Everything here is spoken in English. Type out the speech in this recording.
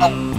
Oh.